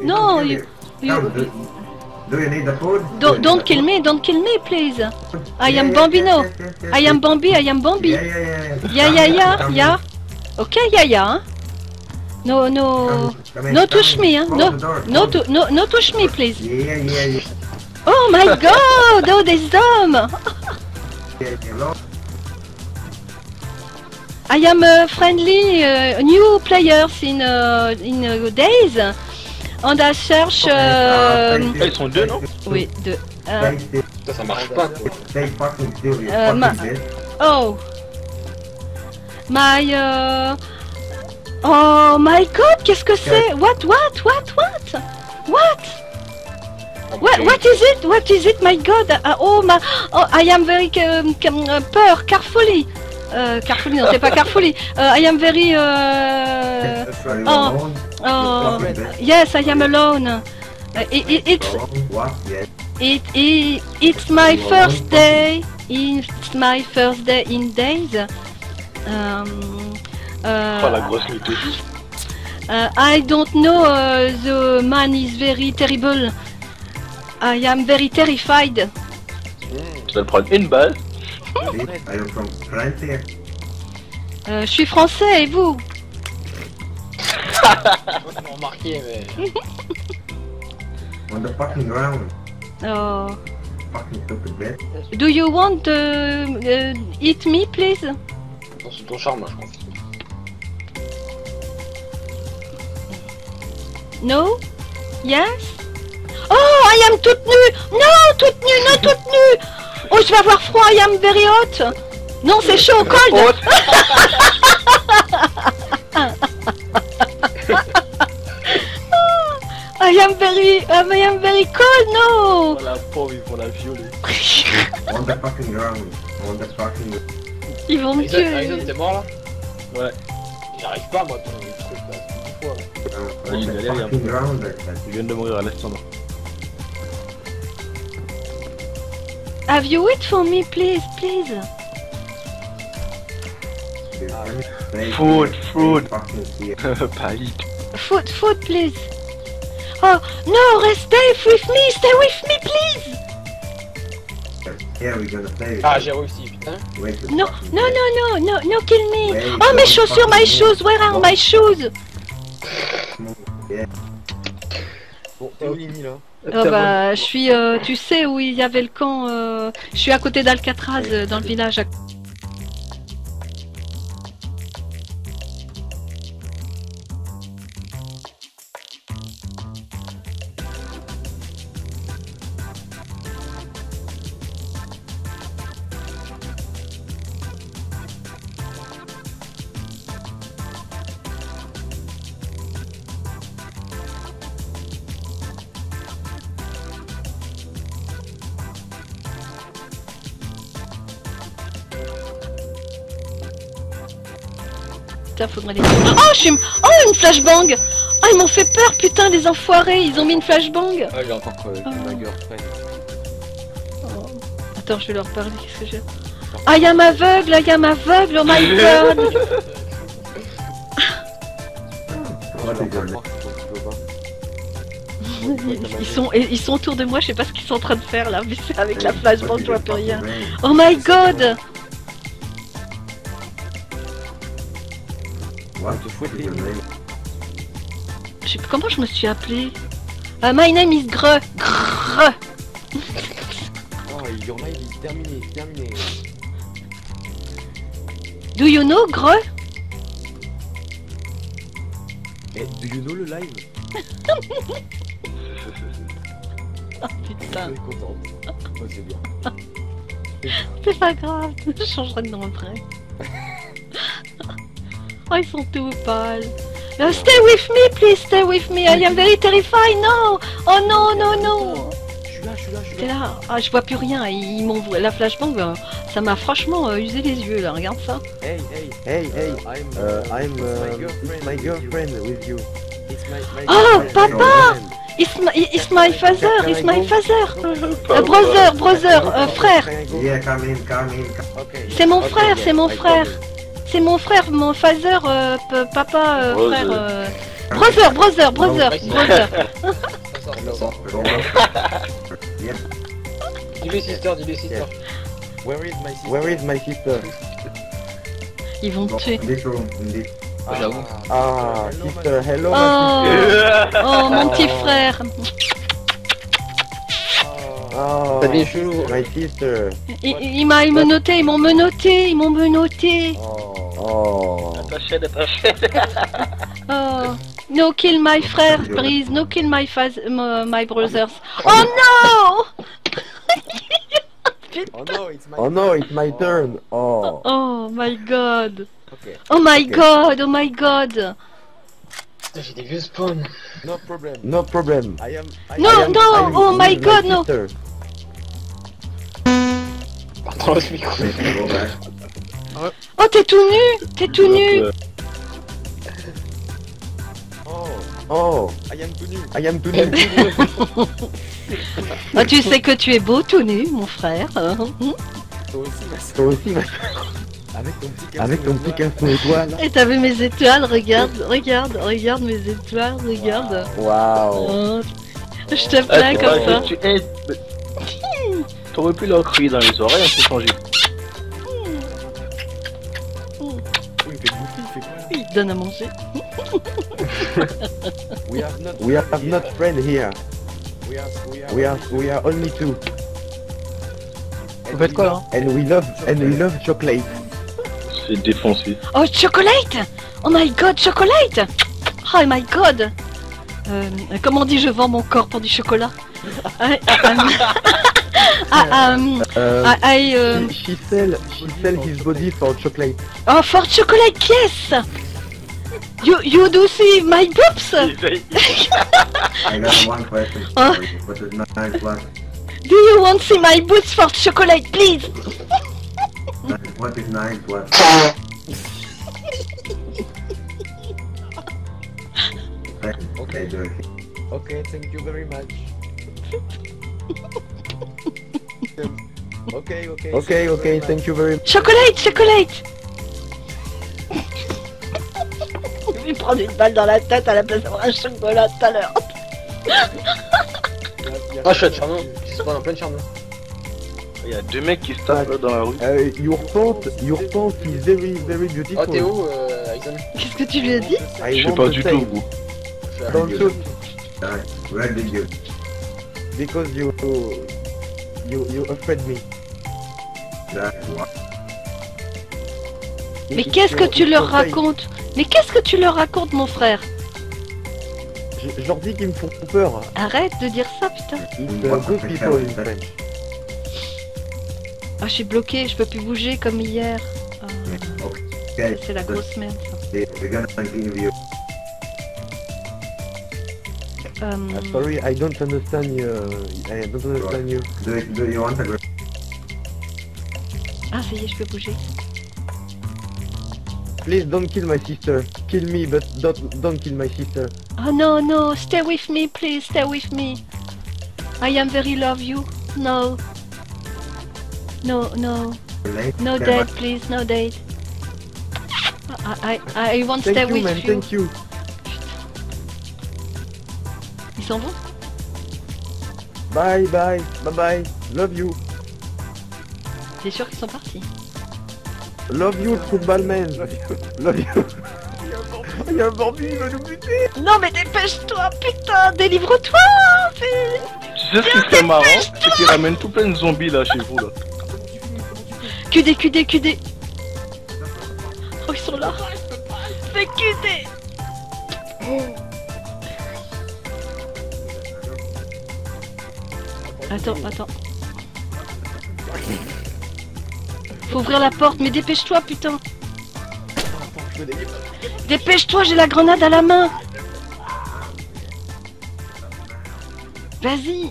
No, you, you, do, do you need the food? don't, don't kill me, don't kill me, please. I am Bambino. I am Bambi, I am Bambi. Yeah, yeah, yeah. Yeah, yeah, yeah, yeah. Okay, yeah, yeah. No, no, Come, come in, no touch me, No, no, to, no, no touch me, please. Yeah, yeah, yeah. Oh my God! Oh, des hommes! yeah, yeah. I am uh, friendly uh, new players in uh, in uh, days. On a cherche. Ah, euh, Ah, ils sont deux, non oui, deux. Euh. Ça, ça marche pas, Euh, ma- oh. My. Uh... Oh my God! Qu'est-ce que c'est? What? What? What? What? What? What, what is it? What is it? My God! Uh, oh my! Oh, I am very um, um, uh, peur, carefully. Euh, carefully, non, c'est pas carefully. Uh, I am very. Uh... Oh. Oh, yes, I am alone. Uh, it, it, it's it, it, it's my first day. It's my first day in days. Um, uh, Oh la grosse lutte. uh, I don't know. Uh, the man is very terrible. I am very terrified. Tu vas le prendre une balle. Je suis français et vous? Remarqué, mais. On the fucking ground. Oh. Fucking stupid bitch. Do you want uh, uh, eat me, please? Non, c'est ton charme, je pense. No? Yes? Oh, I am toute nue! Non, toute nue, non, toute nue! Oh, je vais avoir froid, I am very hot! Non, c'est chaud, cold! am very, I am very cold, no! Oh la pauvre, ils vont la violer. On the fucking ground. On the fucking Ils vont me tuer. t'es mort là? Ouais. J'arrive pas, moi, ton truc là. c'est une fois, là. uh, Vas-y, on the allez, allez, fucking ground. like that. Ils viennent de mourir à l'instant. Have you wait for me, please, please? Stay Food, food. Food, food, please. Oh, no, stay with me, stay with me, please! Yeah, we're gonna play. Ah, j'ai réussi, putain. Wait the No, fucking no, no, no, no, no, kill me! Wait, Oh, mes chaussures, my shoes, where are my shoes? Bon, t'es où Lini là Oh bah, je suis, euh, tu sais où il y avait le camp, euh, je suis à côté d'Alcatraz, dans le village. à- Putain, faudrait les... Oh, je suis... Oh, une flashbang. Oh, ils m'ont fait peur, putain, les enfoirés, ils ont mis une flashbang. Ah, j'ai encore euh, Ah. Oh. Attends, je vais leur parler, qu'est-ce que j'ai Ah, I am aveugle, I am aveugle, oh my god? Ils sont, ils sont autour de moi, je sais pas ce qu'ils sont en train de faire là, mais c'est avec la flashbang, What je is vois plus rien. Oh my god What? Je sais plus comment je me suis appelée. Ah, my name is Gre. Gre. Oh, your live est terminé, terminé. Do you know Gre? Eh, do you know le live? Oh putain, Je suis content. Oh, c'est bien. c'est pas grave, je changerai de nom après. Oh, ils sont tout pâles. Uh, stay with me, please, stay with me. I am very terrified. No. Oh non, non, non. Je suis là, je suis là, je suis T'es là. là. Ah, je vois plus rien. Ils m'ont la flashbang. euh, ça m'a franchement euh, usé les yeux là. Regarde ça. Hey, hey, Hey, hey, I'm, uh, I'm, my uh, girlfriend it's my with you. girlfriend with you. It's my, my Oh, girlfriend. papa It's my, it's my father. It's my father. Euh, brother, brother, euh, frère. Yeah, come in, come in. come- Okay. C'est mon frère, c'est mon frère. C'est mon frère, mon father, euh, papa, euh, Brother. frère. euh, Brother, brother, brother, brother. Roll. Yep. Dis-lui sister, dis-lui sister. Where is my sister? Where is my sister? Ils vont me tuer. J'avoue. Ah, sister, hello Oh, oh mon petit frère. sister. Oh, Ça devient chelou. my sister. Il, il m'a menotté, ils m'ont menotté, ils m'ont menotté. Oh, oh. Ta chaîne. Oh. No kill my frère, please. No kill my faz my, my brothers. Oh no! Oh no, it's my, oh, no, it's my turn. Oh. Oh my god. Okay. Oh my Okay. god, oh my god. J'ai des vieux spawns. No problem. No problem. I am. I No, I am, no, I am oh my God, no. Pardon, le micro. Oh t'es tout nu, t'es tout nu. Oh. Oh. I am too new. I am too new. Ah, tu sais que tu es beau tout nu, mon frère. hein. Toi aussi, ma Toi aussi, ma Avec ton petit caleçon Avec ton petit caleçon étoile. Et t'as vu mes étoiles, regarde, regarde, regarde mes étoiles, regarde. Waouh. Oh, je te plains comme ça. Tu es. T'aurais pu leur crier dans les oreilles, on peut donne à manger. We have not. We have not friend here. We are. We are. We are. We are only two. Vous faites quoi là And we love. And we love chocolate. C'est défoncé. Oh, chocolate Oh my god, chocolate Oh my god euh, Comment on dit je vends mon corps pour du chocolat? I, I, um, I, I, um, she sell. She sell his body for chocolate. Oh, for chocolate, yes You, you do see my boobs I got one question Huh? for you. What is nine plus? Do you want to see my boots for chocolate, please What is nine plus? Okay, do it. Okay, thank you very much. okay, okay. Okay, okay, thank you very much. Chocolate, chocolate Vais prendre une balle dans la tête à la place d'avoir un chocolat tout à l'heure. Ah, je suis à Charnon. Je spawn en plein Charnon. Il y a deux mecs qui se tapent là, dans la rue. Uh, your pant, your pant is very, very beautiful. Oh, t'es où, euh, Aizen Qu'est-ce que tu lui as dit? I Je sais want pas to du say, tout, vous. Je suis à- Don't shoot Alright, where did you? because you, you, you afraid me. What? Mais qu'est-ce que tu leur racontes? Mais qu'est-ce que tu leur racontes, mon frère Je, je leur dis qu'ils me font peur. Arrête de dire ça, putain. It's uh, good people in French. Ah, je suis bloqué, je peux plus bouger comme hier. Ah, Okay, c'est la grosse merde, ça. Euh, Uh, sorry, I don't understand you. I don't understand you. Do you want? Ah, ça y est, je peux bouger. Please don't kill my sister. Kill me, but don't don't kill my sister. Oh no, no, stay with me, please, stay with me. I am very love you. No. No, no. No date, please, no date. I, I, I won't Thank stay you, with man. you. Thank you. Ils sont bons? Bye, bye, bye, bye. Love you. T'es sûr qu'ils sont partis Love you, football man. Love you. Il y a un bambi, il va nous buter. Non mais dépêche-toi, putain, délivre-toi Tu sais ce qui serait marrant C'est qu'ils ramènent tout plein de zombies là chez vous là. QD, QD, QD Oh, ils sont là Fais QD Attends, attends. Faut ouvrir la porte, mais dépêche-toi, putain. Dépêche-toi, j'ai la grenade à la main. Vas-y.